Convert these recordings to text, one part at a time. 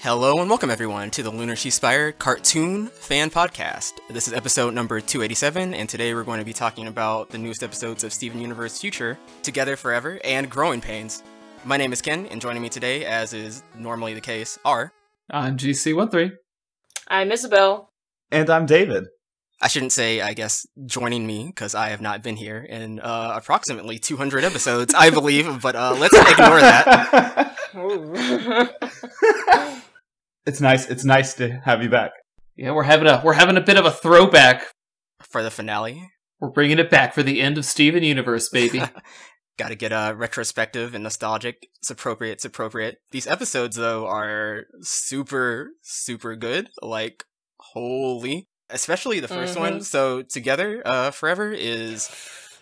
Hello and welcome everyone to the Lunar Sea Spire cartoon fan podcast. This is episode number 287, and today we're going to be talking about the newest episodes of Steven Universe Future, Together Forever, and Growing Pains. My name is Ken, and joining me today, as is normally the case, are I'm GC13. I'm Isabel. And I'm David. I shouldn't say, I guess, joining me, because I have not been here in uh, approximately 200 episodes, I believe, but uh, let's ignore that. it's nice. It's nice to have you back. Yeah, we're having a we're having a bit of a throwback. For the finale. We're bringing it back for the end of Steven Universe, baby. Got to get uh, retrospective and nostalgic. It's appropriate. It's appropriate. These episodes, though, are super, super good. Like, holy. Especially the 1st Mhm. one. So, Together uh, Forever is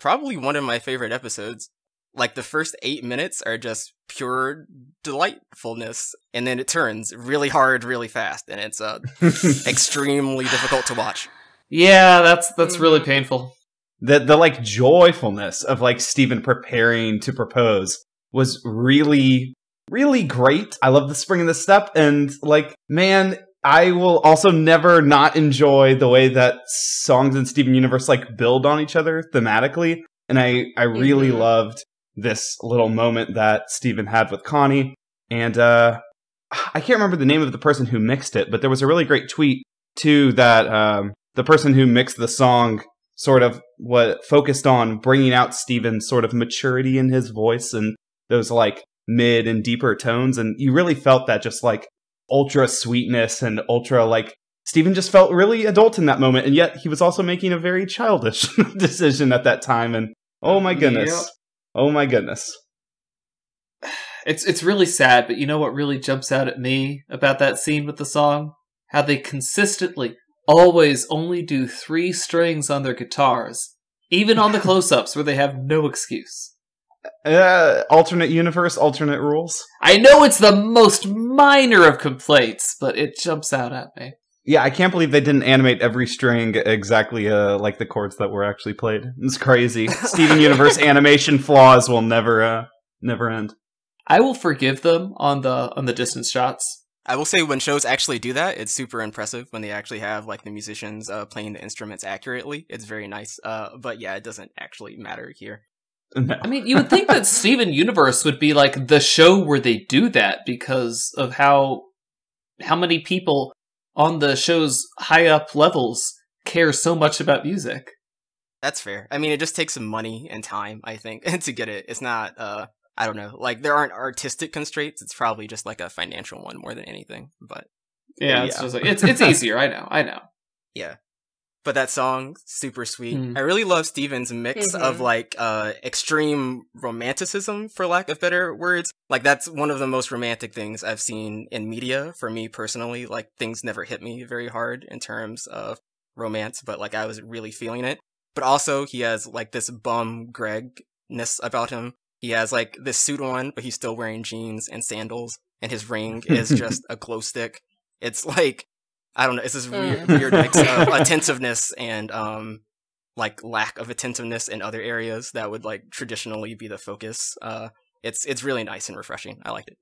probably one of my favorite episodes. Like, the first eight minutes are just pure delightfulness. And then it turns really hard, really fast. And it's uh, extremely difficult to watch. yeah, that's that's really Mhm. painful. the the like joyfulness of like Steven preparing to propose was really really great. I love the spring and the step and like man, I will also never not enjoy the way that songs in Steven Universe like build on each other thematically. And I I really Mhm. loved this little moment that Steven had with Connie. And uh I can't remember the name of the person who mixed it, but there was a really great tweet too that um the person who mixed the song sort of what focused on bringing out Steven's sort of maturity in his voice and those like mid and deeper tones. And you really felt that just like ultra sweetness and ultra like Steven just felt really adult in that moment. And yet he was also making a very childish decision at that time. And oh my goodness. Yep. Oh my goodness It's it's really sad, but you know what really jumps out at me about that scene with the song? How they consistently always only do three strings on their guitars, even on the close-ups where they have no excuse. uh, alternate universe alternate rules I know it's the most minor of complaints, but it jumps out at me. Yeah I can't believe they didn't animate every string exactly uh, like the chords that were actually played it's crazy Steven Universe animation flaws will never uh, never end I will forgive them on the on the distance shots. I will say when shows actually do that, it's super impressive when they actually have like the musicians uh, playing the instruments accurately. It's very nice. Uh, but yeah, it doesn't actually matter here. No. I mean, you would think that Steven Universe would be like the show where they do that because of how how many people on the show's high up levels care so much about music. That's fair. I mean, it just takes some money and time, I think, to get it. It's not, uh, I don't know, like there aren't artistic constraints. It's probably just like a financial one more than anything. But Yeah, it's Yeah. just like it's it's easier. I know, I know. yeah. But that song, super sweet. Mm. I really love Steven's mix of Mhm. like uh extreme romanticism, for lack of better words. Like that's one of the most romantic things I've seen in media for me personally. Like things never hit me very hard in terms of romance, but like I was really feeling it. But also he has like this bum Greg-ness about him. He has like this suit on, but he's still wearing jeans and sandals, and his ring is just a glow stick. It's like I don't know. It's this weird, Mm. weird mix of attentiveness and um, like lack of attentiveness in other areas that would like traditionally be the focus. Uh, it's it's really nice and refreshing. I liked it.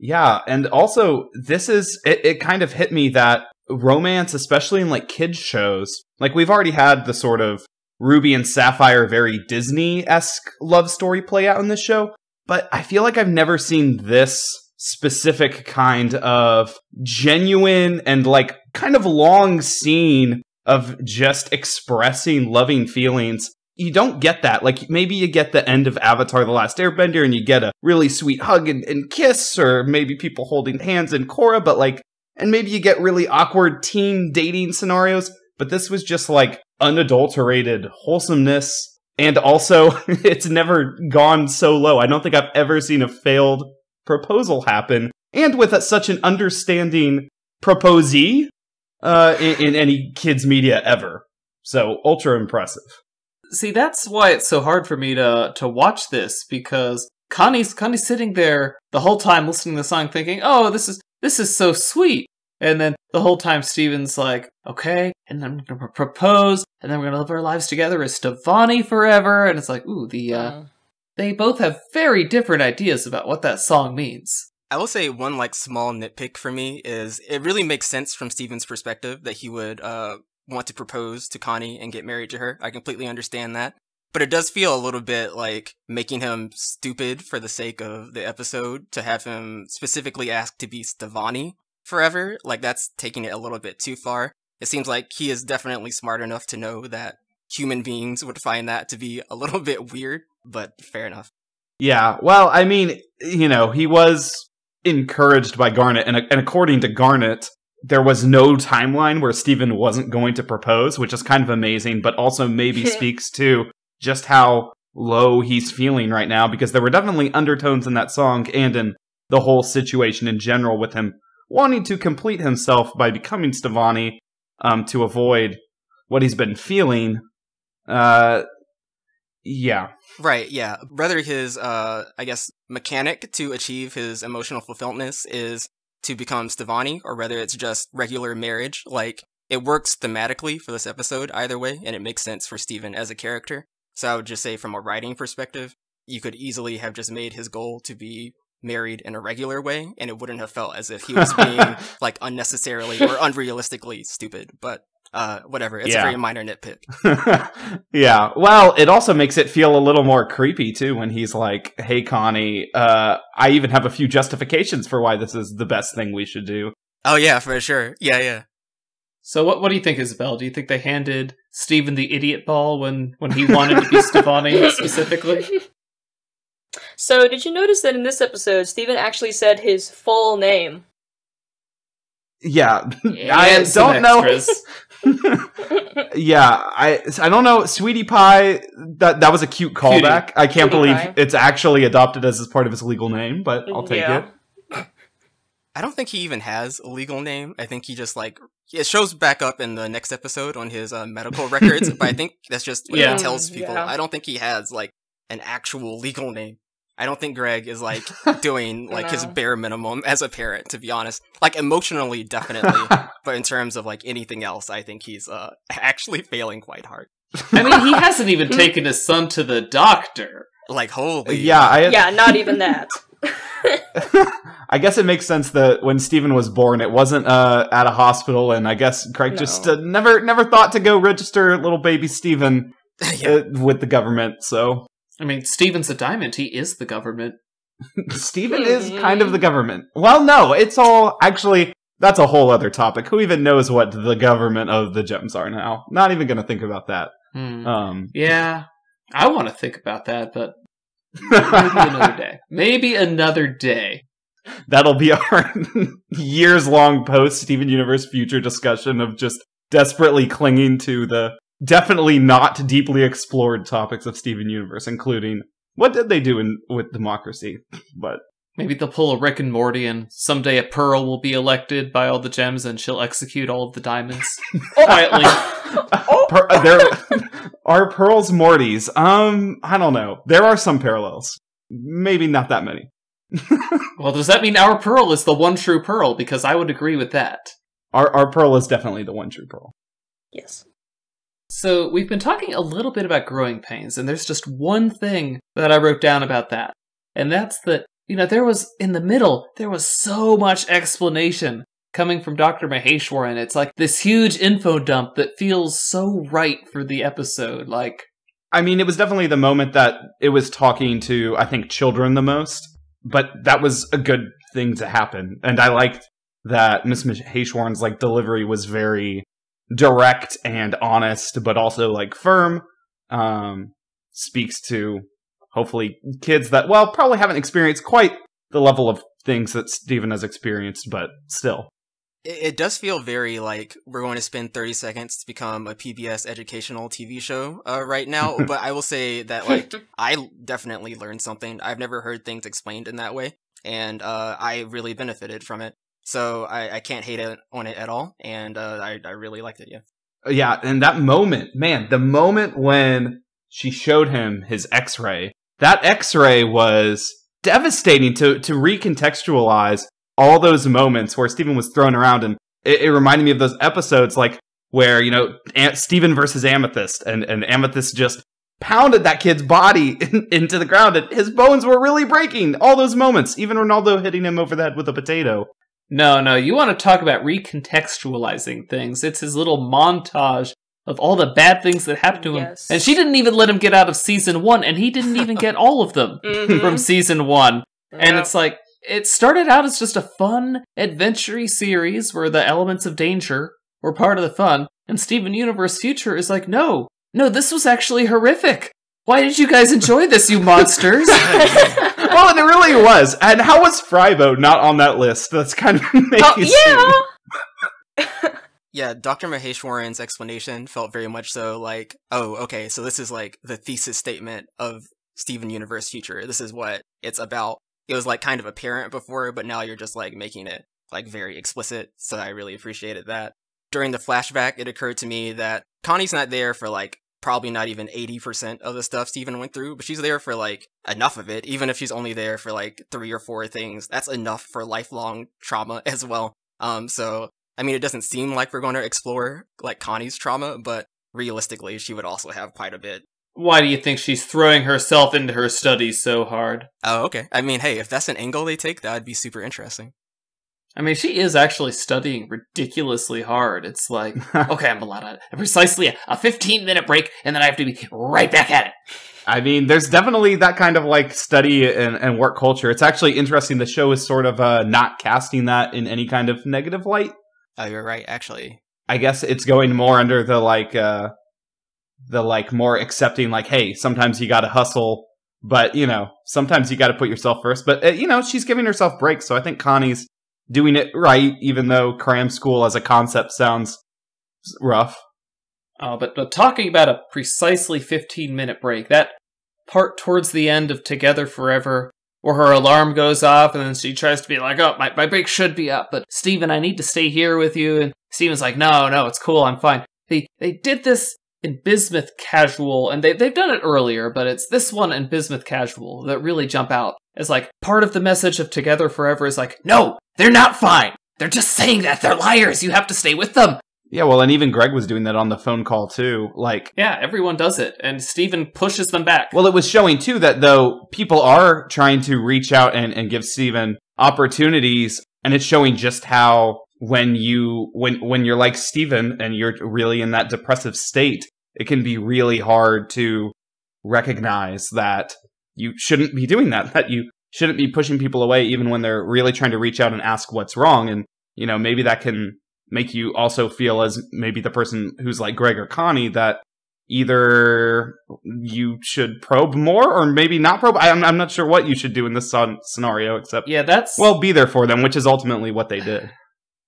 Yeah, and also this is it, it kind of hit me that romance, especially in like kids shows, like we've already had the sort of Ruby and Sapphire very Disney esque love story play out in this show, but I feel like I've never seen this specific kind of genuine and like kind of long scene of just expressing loving feelings you don't get that. Like maybe you get the end of Avatar: The Last Airbender, and you get a really sweet hug and, and kiss, or maybe people holding hands in Korra. But like, and maybe you get really awkward teen dating scenarios. But this was just like unadulterated wholesomeness, and also it's never gone so low. I don't think I've ever seen a failed proposal happen, and with a, such an understanding proposee uh, in, in any kids media ever. So ultra impressive. See, that's why it's so hard for me to to watch this because Connie's Connie's sitting there the whole time listening to the song, thinking, "Oh, this is this is so sweet." And then the whole time, Steven's like, "Okay," and then we're gonna propose, and then we're gonna live our lives together as Stevonnie forever. And it's like, ooh, the uh, Mm. They both have very different ideas about what that song means. I will say one like small nitpick for me is it really makes sense from Steven's perspective that he would uh want to propose to Connie and get married to her. I completely understand that. But it does feel a little bit like making him stupid for the sake of the episode to have him specifically ask to be Stevonnie forever. Like that's taking it a little bit too far. It seems like he is definitely smart enough to know that human beings would find that to be a little bit weird, but fair enough. Yeah, well, I mean, you know, he was encouraged by Garnet, and, and according to Garnet, there was no timeline where Steven wasn't going to propose, which is kind of amazing, but also maybe speaks to just how low he's feeling right now, because there were definitely undertones in that song and in the whole situation in general with him wanting to complete himself by becoming Stevonnie um, to avoid what he's been feeling. Uh, yeah. Right, yeah. Whether his, uh, I guess, mechanic to achieve his emotional fulfillment is to become Stevonnie, or whether it's just regular marriage, like, it works thematically for this episode either way, and it makes sense for Steven as a character. So I would just say from a writing perspective, you could easily have just made his goal to be married in a regular way, and it wouldn't have felt as if he was being, like, unnecessarily or unrealistically stupid, but uh, whatever. It's Yeah. a very minor nitpick. yeah. Well, it also makes it feel a little more creepy too when he's like, "Hey, Connie, uh, I even have a few justifications for why this is the best thing we should do." Oh yeah, for sure. Yeah, yeah. So what what do you think, Isabel? Do you think they handed Steven the idiot ball when when he wanted to be Stevonnie specifically? So, did you notice that in this episode, Steven actually said his full name? Yeah, I don't know. Extras. yeah, I I don't know. Sweetie Pie. That that was a cute callback. I can't Cutie believe Pie. it's actually adopted as part of his legal name, but I'll take Yeah. it. I don't think he even has a legal name. I think he just like it shows back up in the next episode on his uh, medical records, but I think that's just what Yeah. he tells people. Yeah. I don't think he has like an actual legal name. I don't think Greg is like doing like his bare minimum as a parent, to be honest. Like emotionally, definitely, but in terms of like anything else, I think he's uh actually failing quite hard. I mean, he hasn't even taken his son to the doctor. Like holy, yeah, I Yeah, not even that. I guess it makes sense that when Steven was born, it wasn't uh, at a hospital, and I guess Greg just uh, never never thought to go register little baby Steven yeah. uh, with the government. So I mean, Steven's a diamond. He is the government. Steven is kind of the government. Well, no, it's all actually that's a whole other topic. Who even knows what the government of the gems are now? Not even going to think about that. Hmm. Um, Yeah, I want to think about that, but maybe another day. Maybe another day. that'll be our years long post Steven Universe future discussion of just desperately clinging to the definitely not deeply explored topics of Steven Universe, including what did they do in with democracy? But Maybe they'll pull a Rick and Morty, and someday a Pearl will be elected by all the gems, and she'll execute all of the diamonds quietly. Per- uh, there are pearls Mortys. Um, I don't know. There are some parallels. Maybe not that many. Well, does that mean our Pearl is the one true Pearl? Because I would agree with that. Our our pearl is definitely the one true pearl. yes. So we've been talking a little bit about growing pains, and there's just one thing that I wrote down about that, and that's that you know there was in the middle there was so much explanation coming from Dr. Maheshwaran. It's like this huge info dump that feels so right for the episode. Like I mean, it was definitely the moment that it was talking to, I think, children the most, but that was a good thing to happen. And I liked that Miss Maheshwaran's like delivery was very direct and honest, but also like firm. Um, speaks to hopefully kids that, well, probably haven't experienced quite the level of things that Steven has experienced, but still. It, it does feel very like we're going to spend 30 seconds to become a PBS educational TV show uh, right now. but I will say that like I definitely learned something. I've never heard things explained in that way, and uh, I really benefited from it. So I, I can't hate it on it at all, and uh, I I really liked it. Yeah. Yeah, and that moment, man, the moment when she showed him his X-ray, that X-ray was devastating to to recontextualize all those moments where Steven was thrown around, and it, it reminded me of those episodes like where you know Steven versus Amethyst, and and Amethyst just pounded that kid's body in, into the ground and his bones were really breaking all those moments even ronaldo hitting him over the head with a potato No, no, you want to talk about recontextualizing things. It's his little montage of all the bad things that happened to him. Yes. And she didn't even let him get out of season one, and he didn't even get all of them Mhm. from season one. And it's like, it started out as just a fun, adventure series where the elements of danger were part of the fun. And Steven Universe Future is like, no, no, this was actually horrific. Why did you guys enjoy this, you monsters? well and it really was and how was Frybo not on that list that's kind of amazing Oh, Yeah, Dr. Maheshwaran's explanation felt very much so like, oh, okay, so this is like the thesis statement of Steven Universe Future. This is what it's about. It was like kind of apparent before, but now you're just like making it like very explicit, so I really appreciated that. During the flashback, it occurred to me that Connie's not there for like probably not even 80% of the stuff Steven went through, but she's there for like enough of it, even if she's only there for like three or four things. That's enough for lifelong trauma as well. Um, so I mean, it doesn't seem like we're going to explore like Connie's trauma, but realistically, she would also have quite a bit. Why do you think she's throwing herself into her studies so hard? Oh, okay. I mean, hey, if that's an angle they take, that would be super interesting. I mean, she is actually studying ridiculously hard. It's like, okay, I'm allowed a, precisely a 15 minute break, and then I have to be right back at it. I mean, there's definitely that kind of like study and, and work culture. It's actually interesting. The show is sort of uh, not casting that in any kind of negative light. Oh, you're right, actually. I guess it's going more under the like, uh, the like more accepting, like, hey, sometimes you got to hustle, but you know, sometimes you got to put yourself first. But uh, you know, she's giving herself breaks, so I think Connie's doing it right, even though cram school as a concept sounds rough. Oh, but, but talking about a precisely 15 minute break, that part towards the end of Together Forever, where her alarm goes off and then she tries to be like, oh, my, my break should be up, but Steven, I need to stay here with you. And Steven's like, no, no, it's cool, I'm fine. They, they did this in Bismuth Casual, and they, they've done it earlier, but it's this one and Bismuth Casual that really jump out as like part of the message of Together Forever is like, no, they're not fine. They're just saying that. They're liars. You have to stay with them. Yeah, well, and even Greg was doing that on the phone call too. Like, Yeah, everyone does it, and Steven pushes them back. Well, it was showing too that though people are trying to reach out and, and give Steven opportunities, and it's showing just how when you when when you're like Steven and you're really in that depressive state, it can be really hard to recognize that you shouldn't be doing that, that you shouldn't be pushing people away even when they're really trying to reach out and ask what's wrong. And, you know, maybe that can make you also feel as maybe the person who's like Greg or Connie that either you should probe more or maybe not probe. I, I'm, I'm not sure what you should do in this scenario, except, yeah, that's well, be there for them, which is ultimately what they did.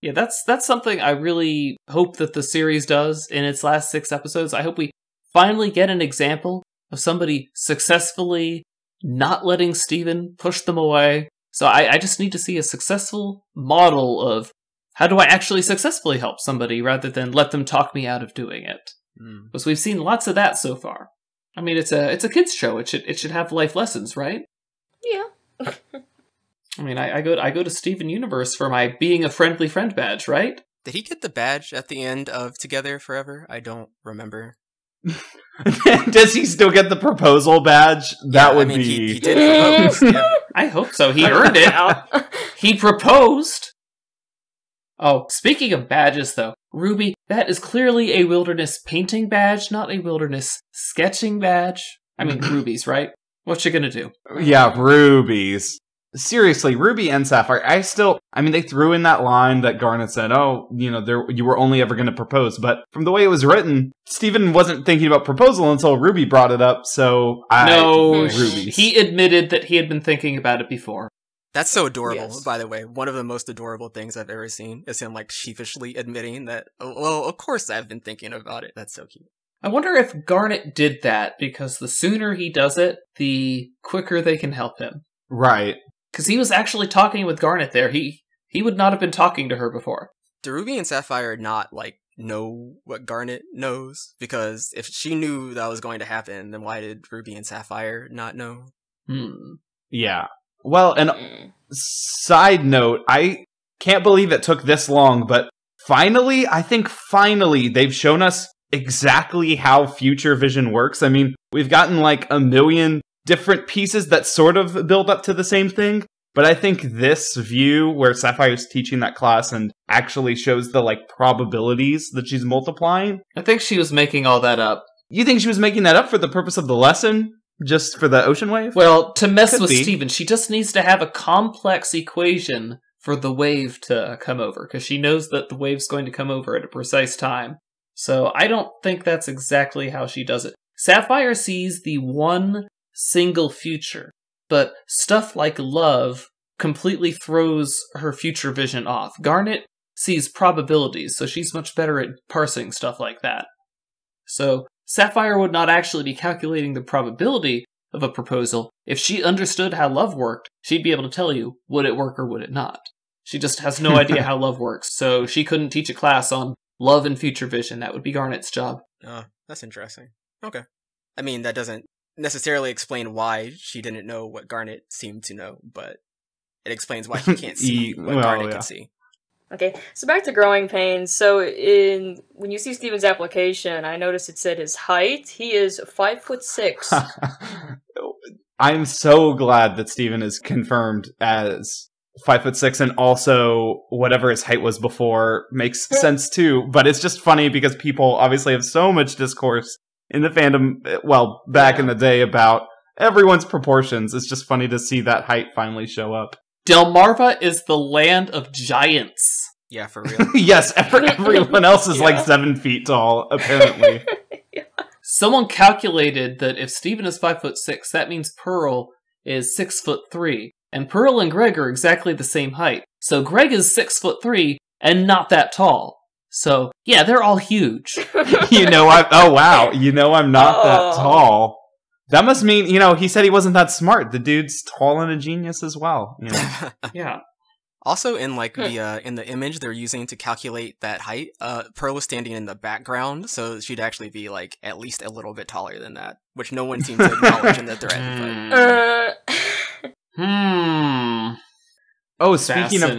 Yeah, that's that's something I really hope that the series does in its last six episodes. I hope we finally get an example of somebody successfully not letting Steven push them away. So I, I just need to see a successful model of how do I actually successfully help somebody rather than let them talk me out of doing it. Mm. Because we've seen lots of that so far. I mean, it's a it's a kids show. It should it should have life lessons, right? yeah. I mean, I, I go I go to Steven Universe for my being a friendly friend badge, right? Did he get the badge at the end of Together Forever? I don't remember. Does he still get the proposal badge? That Yeah, would I mean, be. He, he did propose. yeah. I hope so. He earned it. He proposed. Oh, speaking of badges, though, Ruby, that is clearly a wilderness painting badge, not a wilderness sketching badge. I mean, rubies, right? What you gonna do? Yeah, rubies. Seriously, Ruby and Sapphire. I still, I mean, they threw in that line that Garnet said, "Oh, you know, there you were only ever going to propose." But from the way it was written, Steven wasn't thinking about proposal until Ruby brought it up. So I no, rubies. he admitted that he had been thinking about it before. That's so adorable, Yes. by the way. One of the most adorable things I've ever seen is him like sheepishly admitting that, oh, well, of course I've been thinking about it. That's so cute. I wonder if Garnet did that because the sooner he does it, the quicker they can help him. right. Because he was actually talking with Garnet there. He he would not have been talking to her before. Do Ruby and Sapphire not like know what Garnet knows? Because if she knew that was going to happen, then why did Ruby and Sapphire not know? Hmm. Yeah. Well, and Mm. side note, I can't believe it took this long, but finally, I think finally they've shown us exactly how future vision works. I mean, we've gotten like a million different pieces that sort of build up to the same thing. But I think this view where Sapphire's teaching that class and actually shows the like probabilities that she's multiplying. I think she was making all that up. You think she was making that up for the purpose of the lesson? Just for the ocean wave? Well, to mess Could with be. Steven, she just needs to have a complex equation for the wave to come over, because she knows that the wave's going to come over at a precise time. So I don't think that's exactly how she does it. Sapphire sees the one single future, but stuff like love completely throws her future vision off. Garnet sees probabilities, so she's much better at parsing stuff like that. So Sapphire would not actually be calculating the probability of a proposal. If she understood how love worked, she'd be able to tell you would it work or would it not. She just has no idea how love works, so she couldn't teach a class on love and future vision. That would be Garnet's job. Oh, that's interesting. Okay. I mean, that doesn't necessarily explain why she didn't know what Garnet seemed to know, but it explains why she can't see what well, Garnet yeah. can see. Okay, so back to growing pains. So in when you see Steven's application, I noticed it said his height. He is five foot six. I'm so glad that Steven is confirmed as five foot six and also whatever his height was before makes sense too. But it's just funny because people obviously have so much discourse in the fandom, well, back in the day about everyone's proportions. It's just funny to see that height finally show up. Delmarva is the land of giants. Yeah, for real. yes, every, everyone else is Yeah. like seven feet tall, apparently. Someone calculated that if Steven is five foot six, that means Pearl is six foot three. And Pearl and Greg are exactly the same height. So Greg is six foot three and not that tall. So yeah, they're all huge. you know, I oh wow, you know, I'm not that Oh. tall. That must mean, you know, he said he wasn't that smart. The dude's tall and a genius as well. You know? Yeah. also, in like Hmm. the uh, in the image they're using to calculate that height, uh, Pearl was standing in the background, so she'd actually be like at least a little bit taller than that, which no one seems to acknowledge in the thread. But uh, Hmm. Oh, speaking of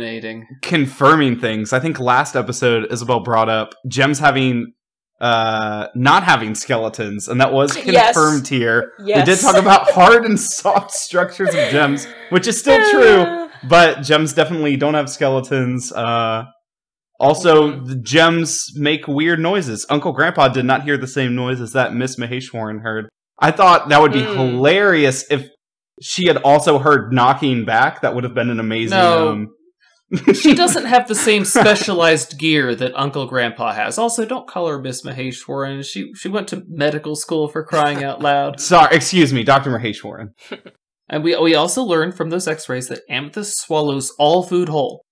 confirming things, I think last episode Isabel brought up Gems having uh not having skeletons, and that was Yes. confirmed here. yes. We did talk about hard and soft structures of gems, which is still true, but gems definitely don't have skeletons. Uh also, the gems make weird noises. Uncle Grandpa did not hear the same noises that Miss Maheshwaran heard. I thought that would be Mm. hilarious if she had also heard knocking back. That would have been an amazing. No. Um, She doesn't have the same specialized gear that Uncle Grandpa has. Also, don't call her Miss Maheshwaran. She she went to medical school for crying out loud. Sorry, excuse me, Dr. Maheshwaran. And we we also learned from those X-rays that amethyst swallows all food whole.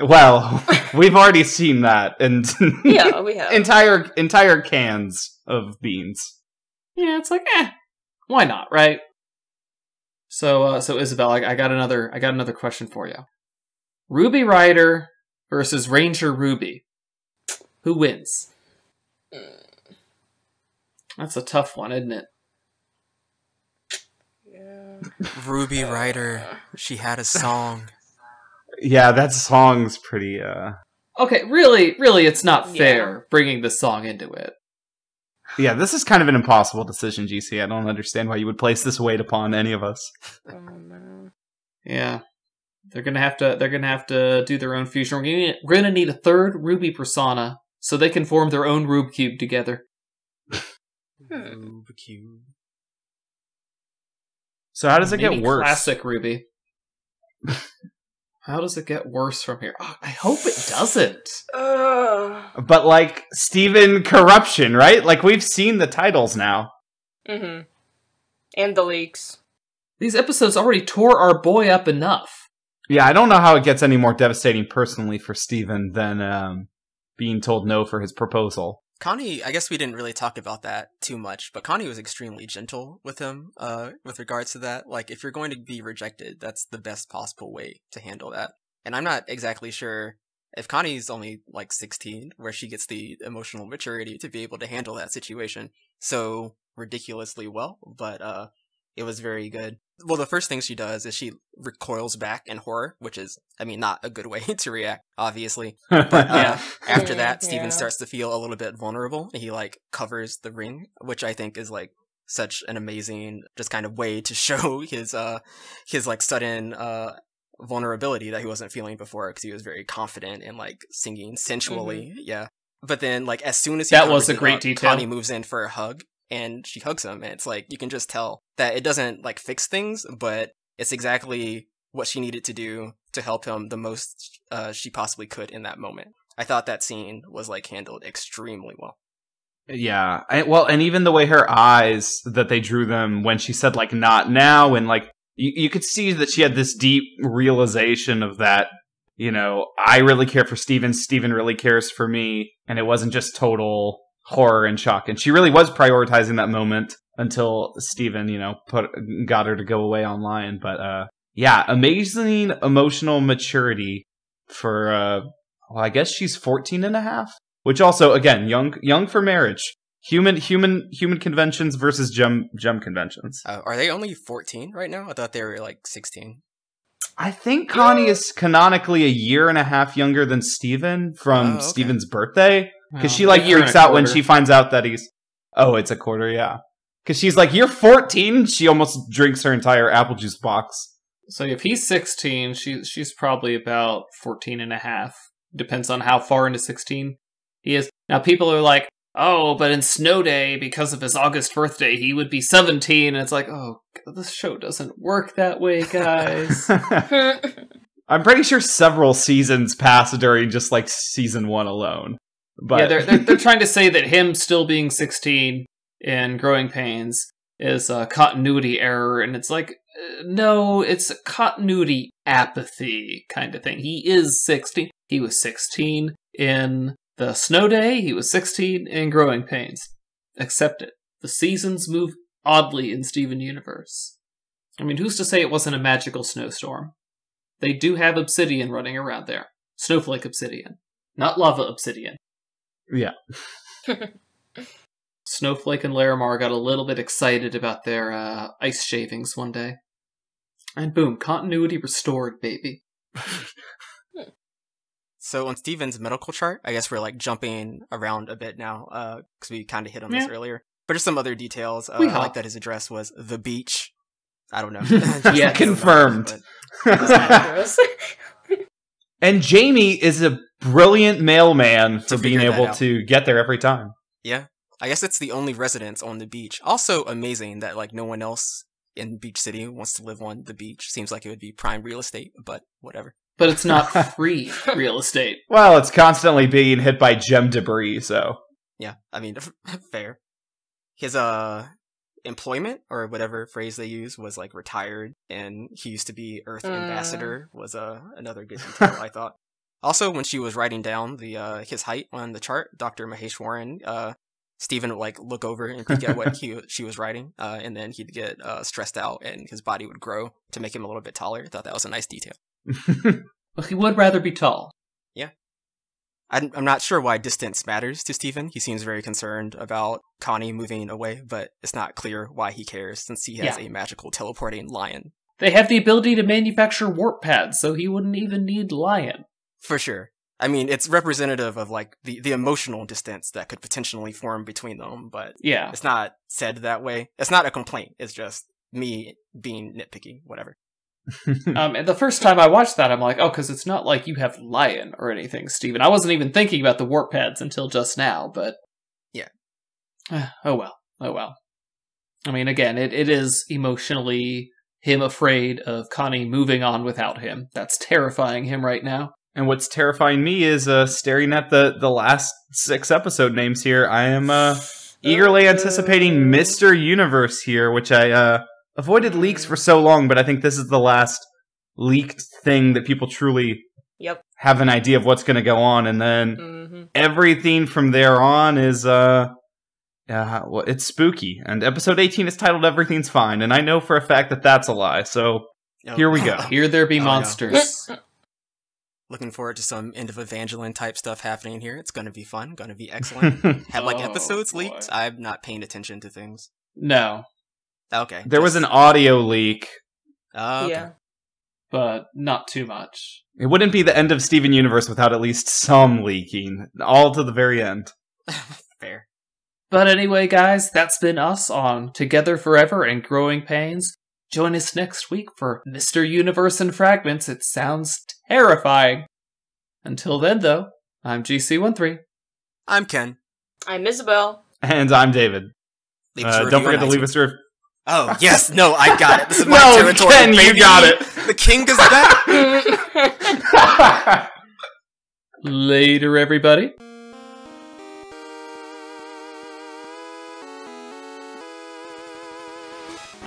well, we've already seen that, and yeah, we have. entire entire cans of beans. Yeah, it's like eh, why not, right? So uh, so Isabel, I, I got another I got another question for you. Ruby Rider versus Ranger Ruby. Who wins? That's a tough one, isn't it? Yeah. Ruby Ryder, she had a song. Yeah, that song's pretty. uh Okay, really, really, it's not Yeah. fair bringing the song into it. Yeah, this is kind of an impossible decision, GC. I don't understand why you would place this weight upon any of us. Oh, no. Yeah, they're gonna have to. They're gonna have to do their own fusion. We're gonna, need, we're gonna need a third Ruby persona so they can form their own Rube cube together. Hmm. Rube Cube. So how does it Maybe get worse? Classic Ruby. How does it get worse from here? Oh, I hope it doesn't. Ugh. But like Steven corruption, right? Like we've seen the titles now. Mm-hmm. And the leaks. These episodes already tore our boy up enough. Yeah, I don't know how it gets any more devastating personally for Steven than um, being told no for his proposal. Connie, I guess we didn't really talk about that too much, but Connie was extremely gentle with him, uh, with regards to that. Like, if you're going to be rejected, that's the best possible way to handle that. And I'm not exactly sure if Connie's only like 16, where she gets the emotional maturity to be able to handle that situation so ridiculously well, but, uh, It was very good. Well, the first thing she does is she recoils back in horror, which is, I mean, not a good way to react, obviously. But uh, after that, Steven starts to feel a little bit vulnerable. He like covers the ring, which I think is like such an amazing just kind of way to show his uh his like sudden uh vulnerability that he wasn't feeling before because he was very confident and like singing sensually. Yeah. But then like as soon as he That was a great up, detail. Connie moves in for a hug and she hugs him and it's like you can just tell that it doesn't like fix things, but it's exactly what she needed to do to help him the most uh, she possibly could in that moment. I thought that scene was like handled extremely well. Yeah. I, well, and even the way her eyes that they drew them when she said like "not now" and like you, you could see that she had this deep realization of that. You know, I really care for Steven. Steven really cares for me, and it wasn't just total horror and shock. And she really was prioritizing that moment until Steven, you know, put got her to go away online. But uh, yeah, amazing emotional maturity for. Uh, well, I guess she's 14 and a half which also again young young for marriage human human human conventions versus gem gem conventions Uh, are they only 14 right now? I thought they were like 16. i think connie is canonically a year and a half younger than steven from Oh, okay. steven's birthday because Oh, she like a freaks out when she finds out that he's oh it's a quarter yeah because she's like you're 14 she almost drinks her entire apple juice box So if he's 16, she, she's probably about 14 and a half. Depends on how far into 16 he is. Now, people are like, oh, but in Snow Day, because of his August birthday, he would be 17. And it's like, oh, God, this show doesn't work that way, guys. i'm pretty sure several seasons pass during just like season one alone but yeah, they're, they're, they're trying to say that him still being 16 in Growing Pains is a continuity error. And it's like, uh, no, it's a continuity apathy kind of thing. He is 16. He was 16 in the Snow Day. He was 16 in Growing Pains. Accept it. The seasons move oddly in Steven Universe. I mean, who's to say it wasn't a magical snowstorm? They do have obsidian running around there. Snowflake obsidian. Not lava obsidian. Yeah Snowflake and Larimar got a little bit excited about their uh, ice shavings one day. And boom, continuity restored, baby. So on Steven's medical chart, I guess we're like jumping around a bit now because we kind of hit on this earlier. But just some other details. Uh, I like that his address was the beach. I don't know. Yeah, confirmed. But- and jamie is a brilliant mailman for To being able out. to get there every time Yeah. I guess it's the only residence on the beach. Also amazing that like no one else in Beach City wants to live on the beach. Seems like it would be prime real estate, but whatever. But it's not free real estate. Well, it's constantly being hit by gem debris, so. Yeah, I mean fair. His uh employment or whatever phrase they use was like retired and he used to be Earth Mm. ambassador was uh, another good detail I thought. Also when she was writing down the uh his height on the chart, Dr. Maheshwaran uh Steven would like look over and peek at what he she was writing, uh, and then he'd get uh, stressed out, and his body would grow to make him a little bit taller. I thought that was a nice detail. Well, he would rather be tall. Yeah, I'm, I'm not sure why distance matters to Steven. He seems very concerned about Connie moving away, but it's not clear why he cares since he has Yeah. a magical teleporting lion. They have the ability to manufacture warp pads, so he wouldn't even need Lion. For sure. I mean, it's representative of like the, the emotional distance that could potentially form between them, but Yeah. it's not said that way. It's not a complaint. It's just me being nitpicky, whatever. Um, and the first time I watched that, I'm like, oh, because it's not like you have Lion or anything, Steven. I wasn't even thinking about the warp pads until just now, but. Yeah. oh well. Oh well. I mean, again, it, it is emotionally him afraid of Connie moving on without him. That's terrifying him right now. And what's terrifying me is uh, staring at the, the last six episode names here. I am uh, eagerly anticipating Mr. Universe here, which I uh, avoided leaks for so long, but I think this is the last leaked thing that people truly Yep. have an idea of what's going to go on. And then hmm everything from there on is uh uh well, it's spooky and episode 18 is titled everything's fine and i know for a fact that that's a lie so Oh. Here we go. Here there be Oh, no. monsters. Looking forward to some end of Evangelion type stuff happening here. It's going to be fun, going to be excellent. Have like Oh, episodes boy. leaked? I'm not paying attention to things. no. Okay. There was an audio leak. Oh, okay. Yeah. but not too much. It wouldn't be the end of Steven Universe without at least some leaking, all to the very end. Fair. But anyway, guys, that's been us on Together Forever and Growing Pains. Join us next week for Mr. Universe and Fragments. It sounds terrifying. Until then, though, I'm GC13. I'm Ken. I'm Isabel. And I'm David. Leave Uh, don't forget to leave us a review. Oh yes, no, I got it. This is my No, territory. Ken, you got it. The king is back. Later, everybody.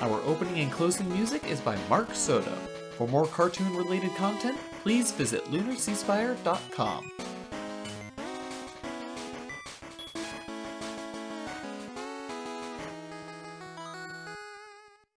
Our opening and closing music is by Mark Soto. For more cartoon related content, please visit lunarseaspire.com.